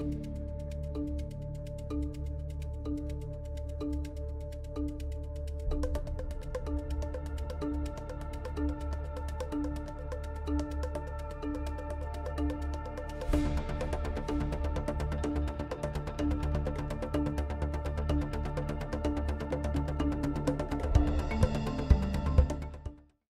you